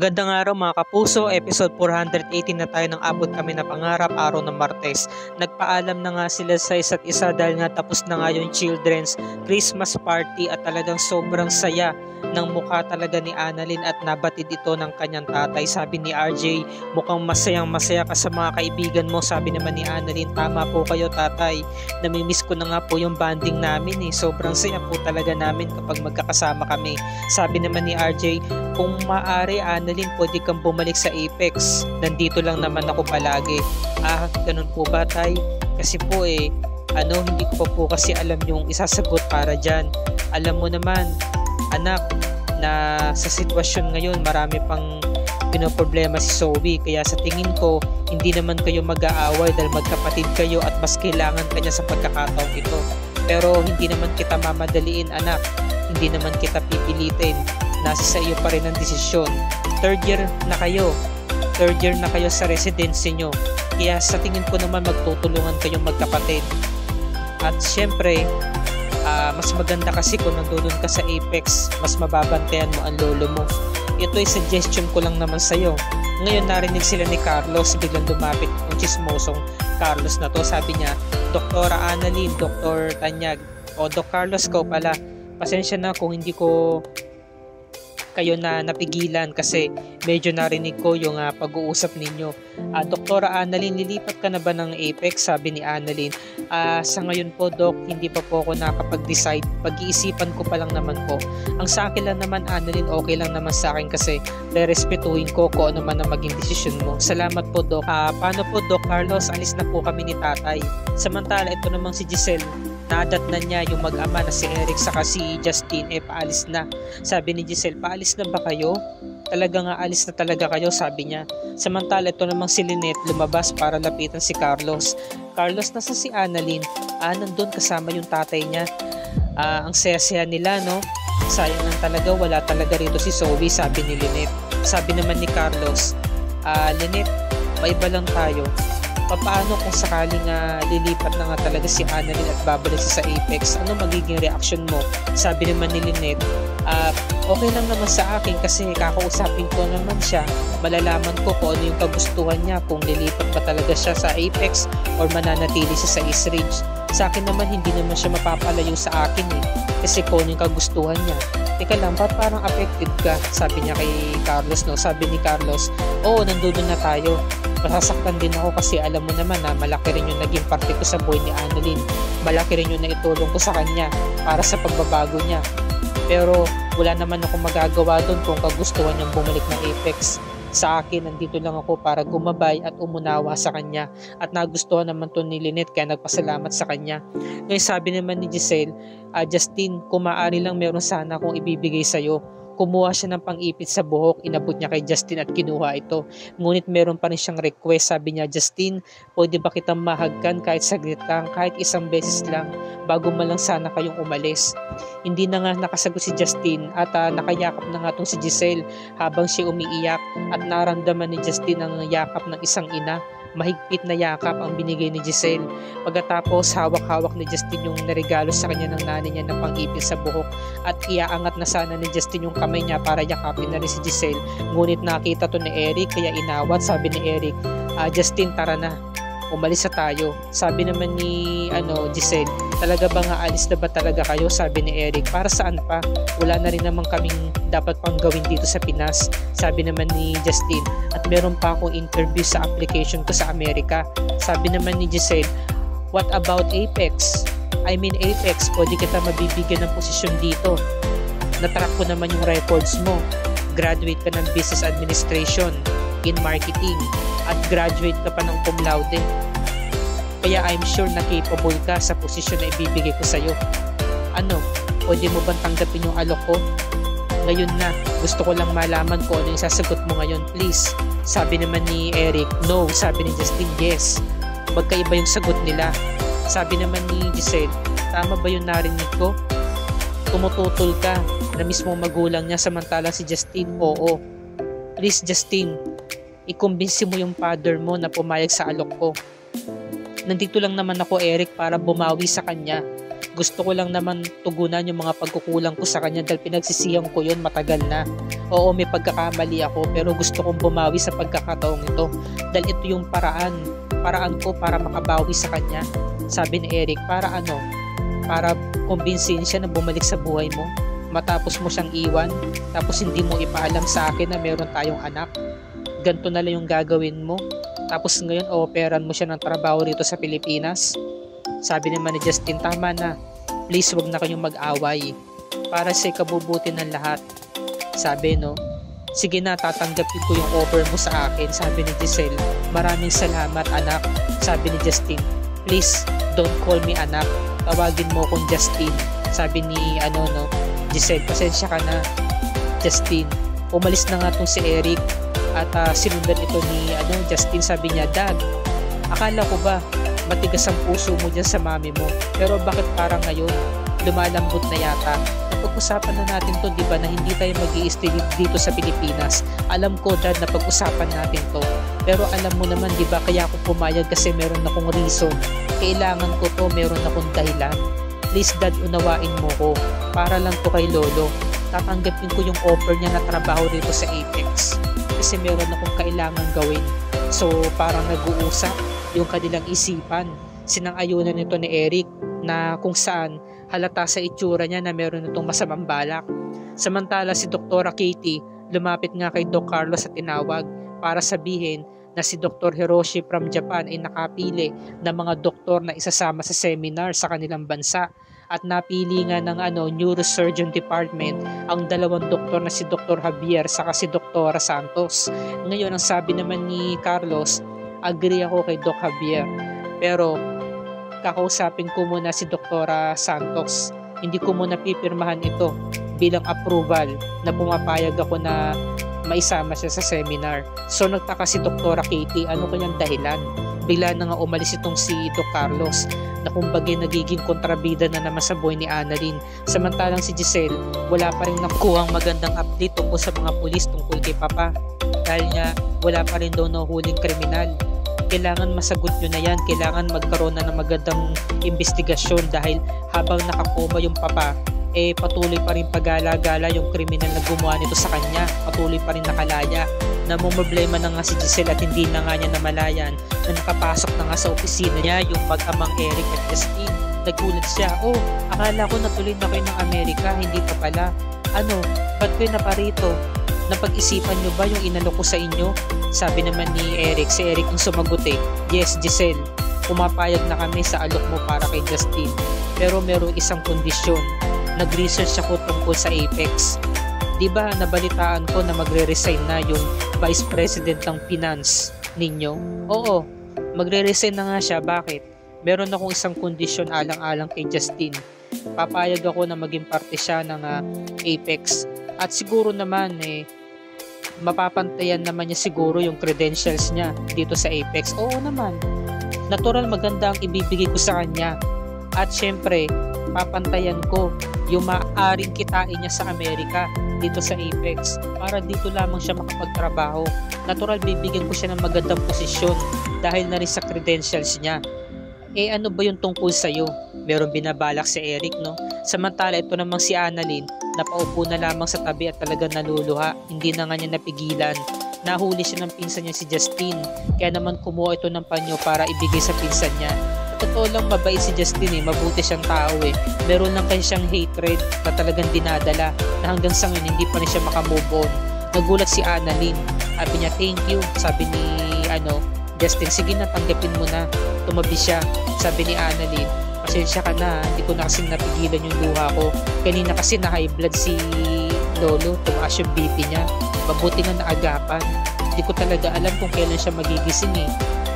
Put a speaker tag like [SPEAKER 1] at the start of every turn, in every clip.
[SPEAKER 1] Magandang araw mga kapuso, episode 418 na tayo ng abot kami na pangarap araw ng Martes. Nagpaalam na nga sila sa isa't isa dahil nga tapos na nga yung children's Christmas party at talagang sobrang saya ng mukha talaga ni Annalyn at nabatid ito ng kanyang tatay. Sabi ni RJ, mukhang masayang masaya ka sa mga kaibigan mo. Sabi naman ni Annalyn, tama po kayo tatay. Namimiss ko na nga po yung banding namin eh. Sobrang saya po talaga namin kapag magkakasama kami. Sabi naman ni RJ, kung maaari Annalyn, pwede kang bumalik sa Apex. Nandito lang naman ako palagi. Ah, ganun po ba tay? Kasi po eh, ano, hindi ko pa po kasi alam yung isasagot para dyan. Alam mo naman, anak, na sa sitwasyon ngayon marami pang pinoproblema si Zoe kaya sa tingin ko hindi naman kayo mag-aaway dahil magkapatid kayo at mas kailangan kanya sa pagkakataong ito pero hindi naman kita mamadaliin anak hindi naman kita pipilitin nasa sa iyo pa rin ang desisyon third year na kayo third year na kayo sa residency nyo kaya sa tingin ko naman magtutulungan kayong magkapatid at syempre uh, mas maganda kasi kung nandun ka sa Apex, mas mababantayan mo ang lolo mo. Ito ay suggestion ko lang naman sa'yo. Ngayon narinig sila ni Carlos, biglang dumapit yung chismosong Carlos na to. Sabi niya, Doktora Annalyn, Dr. Tanyag, o Dok Carlos ko pala, pasensya na kung hindi ko kayo na napigilan kasi medyo narinig ko yung uh, pag-uusap ninyo. Uh, Doktora Annalyn, lilipat ka na ba ng Apex? Sabi ni Annalyn. Uh, sa ngayon po, Dok, hindi pa po ako nakapag-decide. Pag-iisipan ko pa lang naman po. Ang sa akin lang naman, Annalyn, okay lang naman sa akin kasi respetuhin ko kung ano man ang maging desisyon mo. Salamat po, Dok. Uh, paano po, Dok Carlos? Alis na po kami ni tatay. Samantala, ito namang si Giselle nadat na niya yung mag-ama na si Eric saka si Justin eh paalis na. Sabi ni Giselle, paalis na ba kayo? Talaga nga alis na talaga kayo sabi niya. Samantala ito namang si Lynette lumabas para lapitan si Carlos. Carlos nasa si Annalyn. Ah, nandun kasama yung tatay niya. Ah, ang saya-saya nila no. Sayang lang talaga wala talaga rito si Zoe sabi ni Lynette. Sabi naman ni Carlos, ah, Lynette, maiba lang tayo paano kung sakaling uh, lilipat na nga talaga si Annalyn at babalik sa Apex, ano magiging reaction mo? Sabi naman ni Lynette, uh, okay lang naman sa akin kasi kakausapin ko naman siya. Malalaman ko kung ano yung kagustuhan niya, kung lilipat ba talaga siya sa Apex or mananatili siya sa East Ridge. Sa akin naman, hindi naman siya mapapalayo sa akin eh. Kasi kung ano yung kagustuhan niya. Teka lang, ba't parang affected ka? Sabi niya kay Carlos, no? Sabi ni Carlos, oo, nandun na tayo Masasaktan din ako kasi alam mo naman na malaki rin yung naging parte ko sa buhay ni Annalyn. Malaki rin yung naitulong ko sa kanya para sa pagbabago niya. Pero wala naman ako magagawa doon kung kagustuhan niyang bumalik ng Apex. Sa akin, nandito lang ako para gumabay at umunawa sa kanya at nagustuhan naman to ni Lynette kaya nagpasalamat sa kanya. Ngayon sabi naman ni Giselle, uh, Justin, kung maaari lang meron sana akong ibibigay sa'yo Kumuha siya ng pang-ipit sa buhok, inabot niya kay Justin at kinuha ito. Ngunit meron pa rin siyang request, sabi niya, Justin, pwede ba kitang mahagkan kahit saglit lang, kahit isang beses lang, bago man lang sana kayong umalis. Hindi na nga nakasagot si Justin at uh, nakayakap na nga tong si Giselle habang siya umiiyak at naramdaman ni Justin ang yakap ng isang ina mahigpit na yakap ang binigay ni Giselle. Pagkatapos, hawak-hawak ni Justin yung naregalo sa kanya ng nanay niya na pang-ipin sa buhok at iaangat na sana ni Justin yung kamay niya para yakapin na rin si Giselle. Ngunit nakita to ni Eric kaya inawat sabi ni Eric, uh, Justin tara na, umalis na tayo. Sabi naman ni ano, Giselle, talaga ba nga alis na ba talaga kayo? Sabi ni Eric, para saan pa? Wala na rin naman kaming dapat pang gawin dito sa Pinas. Sabi naman ni Justin, at meron pa akong interview sa application ko sa Amerika. Sabi naman ni Giselle, what about Apex? I mean Apex, pwede kita mabibigyan ng posisyon dito. Natrack ko naman yung records mo. Graduate ka ng Business Administration in Marketing at graduate ka pa ng cum laude. Kaya I'm sure na capable ka sa posisyon na ibibigay ko sa'yo. Ano, pwede mo bang tanggapin yung alok ko? Ngayon na, gusto ko lang malaman kung ano yung sasagot mo ngayon, please. Sabi naman ni Eric, no. Sabi ni Justin, yes. Magkaiba yung sagot nila. Sabi naman ni Giselle, tama ba yung narinig ko? Tumututol ka na mismo magulang niya samantalang si Justin, oo. Please Justin, ikumbinsi mo yung father mo na pumayag sa alok ko. Nandito lang naman ako Eric para bumawi sa kanya. Gusto ko lang naman tugunan yung mga pagkukulang ko sa kanya dahil pinagsisiyang ko yun matagal na. Oo, may pagkakamali ako pero gusto kong bumawi sa pagkakataong ito dahil ito yung paraan, paraan ko para makabawi sa kanya. Sabi ni Eric, para ano? Para kumbinsin siya na bumalik sa buhay mo matapos mo siyang iwan tapos hindi mo ipaalam sa akin na meron tayong anak ganito na lang yung gagawin mo tapos ngayon operan mo siya ng trabaho rito sa Pilipinas sabi naman ni Justin, tama na. Please wag na kayong mag-away. Para sa kabubuti ng lahat. Sabi no, sige na tatanggapin ko yung offer mo sa akin. Sabi ni Giselle, maraming salamat anak. Sabi ni Justin, please don't call me anak. Tawagin mo akong Justin. Sabi ni ano no, Giselle, pasensya ka na. Justin, umalis na nga tong si Eric at uh, sinundan ito ni ano Justin sabi niya dad akala ko ba matigas ang puso mo dyan sa mami mo. Pero bakit parang ngayon, lumalambot na yata? Napag-usapan na natin to, di ba, na hindi tayo mag stay dito sa Pilipinas. Alam ko, dad, na pag-usapan natin to. Pero alam mo naman, di ba, kaya ako pumayag kasi meron akong reason. Kailangan ko to, meron akong dahilan. Please, dad, unawain mo ko. Para lang to kay Lolo. Tatanggapin ko yung offer niya na trabaho dito sa Apex. Kasi meron akong kailangan gawin. So, parang nag-uusap yung kanilang isipan. Sinang-ayunan nito ni Eric na kung saan halata sa itsura niya na meron itong masamang balak. Samantala si Dr. Katie lumapit nga kay Doc Carlos at tinawag para sabihin na si Dr. Hiroshi from Japan ay nakapili ng mga doktor na isasama sa seminar sa kanilang bansa at napili nga ng ano, neurosurgeon department ang dalawang doktor na si Dr. Javier saka si Dr. Santos. Ngayon ang sabi naman ni Carlos agree ako kay Doc Javier. Pero kakausapin ko muna si Doktora Santos. Hindi ko muna pipirmahan ito bilang approval na pumapayag ako na maisama siya sa seminar. So nagtaka si Doktora Katie ano kanyang dahilan. Bigla na nga umalis itong si Doc Carlos na kumbaga nagiging kontrabida na naman sa buhay ni Annalyn. Samantalang si Giselle, wala pa rin nakuha magandang update tungkol sa mga pulis tungkol kay Papa. Dahil nga wala pa rin daw nahuling kriminal kailangan masagot nyo na yan. Kailangan magkaroon na ng magandang investigasyon dahil habang nakakoma yung papa, eh patuloy pa rin pagala-gala yung kriminal na gumawa nito sa kanya. Patuloy pa rin nakalaya. Namumroblema na nga si Giselle at hindi na nga niya namalayan na nakapasok na nga sa opisina niya yung mag-amang Eric at Justine. Nagulat siya, oh, akala ko natuloy na kayo ng Amerika, hindi pa pala. Ano, ba't kayo na? Napag-isipan nyo ba yung inalok ko sa inyo? Sabi naman ni Eric, si Eric ang sumagot eh, Yes, Giselle, pumapayag na kami sa alok mo para kay Justin. Pero merong isang kondisyon. Nag-research ako tungkol sa Apex. Di ba nabalitaan ko na magre-resign na yung Vice President ng Finance ninyo? Oo, magre-resign na nga siya. Bakit? Meron akong isang kondisyon alang-alang kay Justin. Papayag ako na maging parte siya ng uh, Apex. At siguro naman eh, mapapantayan naman niya siguro yung credentials niya dito sa Apex. Oo naman. Natural maganda ang ibibigay ko sa kanya. At syempre, papantayan ko yung maaaring kitain niya sa Amerika dito sa Apex para dito lamang siya makapagtrabaho. Natural bibigyan ko siya ng magandang posisyon dahil na rin sa credentials niya. Eh ano ba yung tungkol sa'yo? Meron binabalak si Eric no? Samantala ito namang si Annalyn Napaupo na lamang sa tabi at talagang naluluha. Hindi na nga niya napigilan. Nahuli siya ng pinsan niya si Justin. Kaya naman kumuha ito ng panyo para ibigay sa pinsan niya. Totoo lang mabait si Justin eh. Mabuti siyang tao eh. Meron lang kasi siyang hatred na talagang dinadala na hanggang sa ngayon hindi pa rin siya makamove on. Nagulat si Annalyn. Sabi niya thank you. Sabi ni ano Justin sige na tanggapin mo na. Tumabi siya. Sabi ni Annalyn pasensya ka na, hindi ko na kasi napigilan yung luha ko. Kanina kasi na high blood si Lolo, tumaas yung BP niya. Mabuti nga naagapan. Hindi ko talaga alam kung kailan siya magigising eh.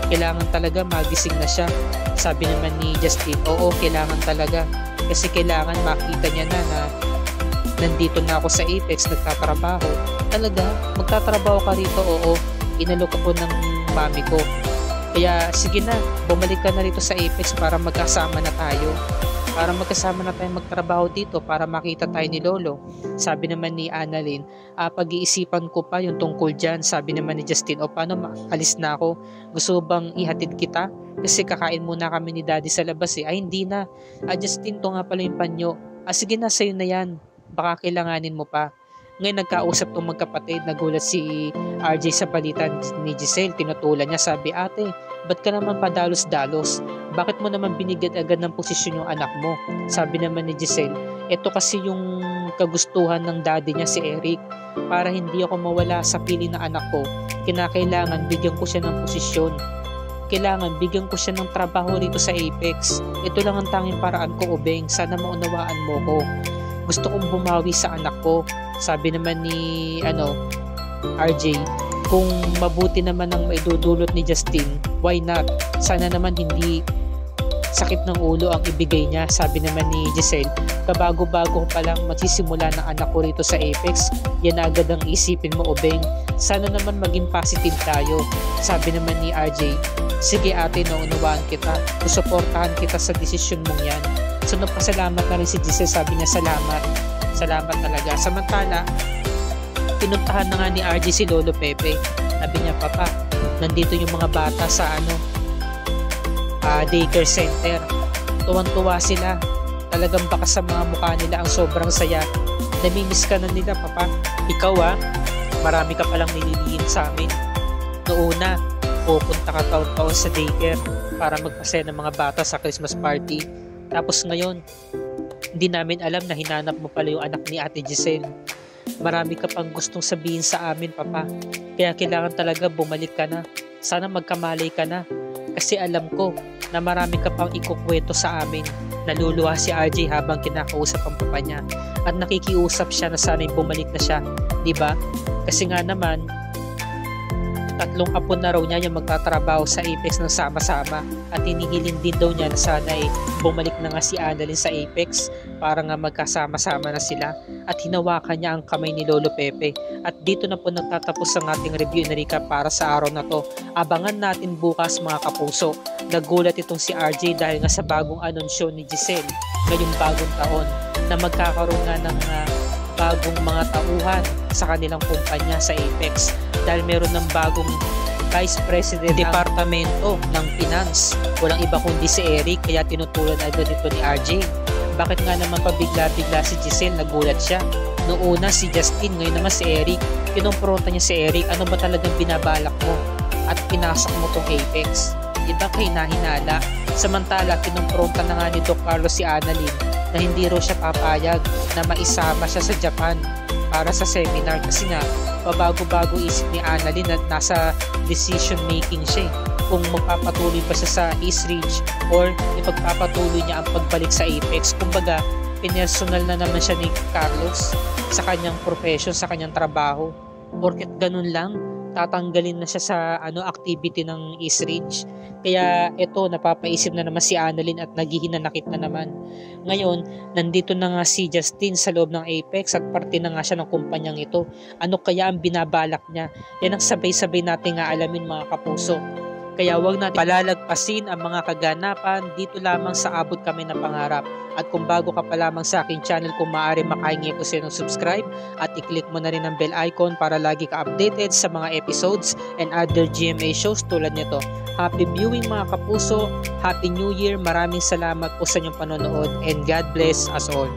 [SPEAKER 1] Kailangan talaga magising na siya. Sabi naman ni Justin, oo, kailangan talaga. Kasi kailangan makita niya na na nandito na ako sa Apex, nagtatrabaho. Talaga, magtatrabaho ka rito, oo. Inalok ako ng mami ko kaya sige na, bumalik ka na rito sa Apex para magkasama na tayo. Para magkasama na tayo magtrabaho dito para makita tayo ni Lolo. Sabi naman ni Annalyn, ah, pag-iisipan ko pa yung tungkol dyan. Sabi naman ni Justin, o paano alis na ako? Gusto bang ihatid kita? Kasi kakain muna kami ni daddy sa labas eh. Ay hindi na. Ah Justin, to nga pala yung panyo. Ah sige na, sa'yo na yan. Baka kailanganin mo pa. Ngayon nagkausap tong magkapatid, nagulat si RJ sa balitan ni Giselle. Tinutulan niya, sabi, ate, ba't ka naman padalos-dalos? Bakit mo naman binigyan agad ng posisyon yung anak mo? Sabi naman ni Giselle, ito kasi yung kagustuhan ng daddy niya si Eric. Para hindi ako mawala sa pili ng anak ko, kinakailangan bigyan ko siya ng posisyon. Kailangan bigyan ko siya ng trabaho rito sa Apex. Ito lang ang tanging paraan ko, Ubeng. Sana maunawaan mo ko. Gusto kong bumawi sa anak ko. Sabi naman ni ano, RJ, kung mabuti naman ang maidudulot ni Justin, why not? Sana naman hindi sakit ng ulo ang ibigay niya. Sabi naman ni Giselle, kabago-bago pa lang magsisimula ng anak ko rito sa Apex, yan agad ang isipin mo, Obeng. Sana naman maging positive tayo. Sabi naman ni RJ, sige ate, naunawaan kita. Susuportahan kita sa desisyon mong yan. So nagpasalamat na rin si Giselle, sabi niya salamat. Salamat talaga. Samantala, pinuntahan na nga ni RJ si Lolo Pepe. Sabi niya, Papa, nandito yung mga bata sa ano, uh, daycare center. Tuwan-tuwa sila. Talagang baka sa mga mukha nila ang sobrang saya. Namimiss ka na nila, Papa. Ikaw ah, marami ka palang nililihin sa amin. Noona, pupunta ka taon-taon sa daycare para magpasaya ng mga bata sa Christmas party. Tapos ngayon, hindi namin alam na hinanap mo pala yung anak ni Ate Giselle. Marami ka pang gustong sabihin sa amin, Papa. Kaya kailangan talaga bumalik ka na. Sana magkamalay ka na. Kasi alam ko na marami ka pang ikukwento sa amin. Naluluha si RJ habang kinakausap ang papa niya. At nakikiusap siya na sana'y bumalik na siya. ba? Diba? Kasi nga naman, tatlong apo na raw niya yung magtatrabaho sa Apex ng sama-sama. At hinihilin din daw niya na sana ay bumalik na nga si Annalyn sa Apex para nga magkasama-sama na sila. At hinawakan niya ang kamay ni Lolo Pepe. At dito na po nagtatapos ang ating review na recap para sa araw na to. Abangan natin bukas mga kapuso. Nagulat itong si RJ dahil nga sa bagong anunsyo ni Giselle ngayong bagong taon na magkakaroon nga ng uh, bagong mga tauhan sa kanilang kumpanya sa Apex dahil meron ng bagong Vice President Departamento ng Finance. Walang iba kundi si Eric kaya tinutulan agad ito ni RJ. Bakit nga naman pabigla-bigla si Giselle nagulat siya? Noong si Justin, ngayon naman si Eric. Kinumpronta niya si Eric, ano ba talagang binabalak mo? At pinasok mo tong Apex. Iba kay nahinala. Samantala, kinumpronta na nga ni Doc Carlos si Annalyn na hindi raw siya papayag na maisama siya sa Japan para sa seminar kasi nga pabago-bago isip ni Annalyn at nasa decision making siya eh. kung magpapatuloy ba siya sa East Ridge or ipagpapatuloy niya ang pagbalik sa Apex kumbaga pinersonal na naman siya ni Carlos sa kanyang profession, sa kanyang trabaho porket ganun lang tatanggalin na siya sa ano activity ng East Ridge. Kaya ito napapaisip na naman si Annalyn at naghihinanakit na naman. Ngayon, nandito na nga si Justin sa loob ng Apex at parte na nga siya ng kumpanyang ito. Ano kaya ang binabalak niya? Yan ang sabay-sabay nating nga alamin mga kapuso. Kaya wag natin palalagpasin ang mga kaganapan dito lamang sa abot kami ng pangarap. At kung bago ka pa lamang sa aking channel, kung maaari makahingi ko sa ng subscribe at i-click mo na rin ang bell icon para lagi ka updated sa mga episodes and other GMA shows tulad nito. Happy viewing mga kapuso, Happy New Year, maraming salamat po sa inyong panonood and God bless us all.